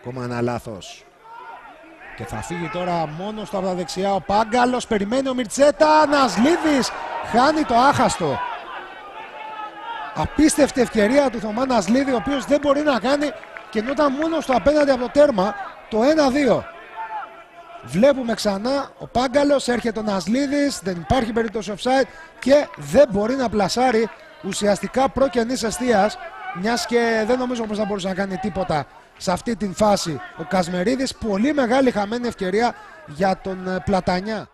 Ακόμα ένα λάθος. Και θα φύγει τώρα μόνος από τα δεξιά ο Πάγκαλος. Περιμένει ο Μιρτσέτα. Νασλίδης χάνει το άχαστο. Απίστευτη ευκαιρία του Θωμά Νασλίδη, ο οποίος δεν μπορεί να κάνει και ενώ ήταν μόνος στο απέναντι από το τέρμα το 1-2. Βλέπουμε ξανά ο Πάγκαλος, έρχεται ο Νασλίδης, δεν υπάρχει περίπτωση offside και δεν μπορεί να πλασάρει ουσιαστικά προκαινής εστίας μιας και δεν νομίζω πως θα μπορούσε να κάνει τίποτα σε αυτή την φάση ο Κασμερίδης. Πολύ μεγάλη χαμένη ευκαιρία για τον ε, Πλατανιά.